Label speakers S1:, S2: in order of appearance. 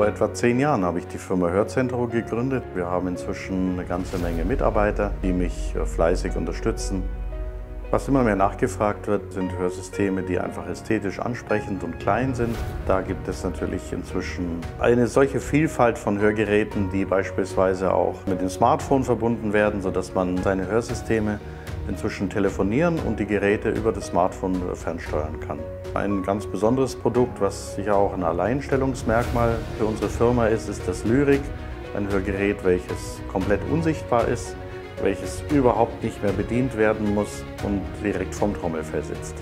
S1: Vor etwa zehn Jahren habe ich die Firma Hörzentro gegründet. Wir haben inzwischen eine ganze Menge Mitarbeiter, die mich fleißig unterstützen. Was immer mehr nachgefragt wird, sind Hörsysteme, die einfach ästhetisch ansprechend und klein sind. Da gibt es natürlich inzwischen eine solche Vielfalt von Hörgeräten, die beispielsweise auch mit dem Smartphone verbunden werden, sodass man seine Hörsysteme inzwischen telefonieren und die Geräte über das Smartphone fernsteuern kann. Ein ganz besonderes Produkt, was sicher auch ein Alleinstellungsmerkmal für unsere Firma ist, ist das Lyric, ein Hörgerät, welches komplett unsichtbar ist welches überhaupt nicht mehr bedient werden muss und direkt vom Trommelfell sitzt.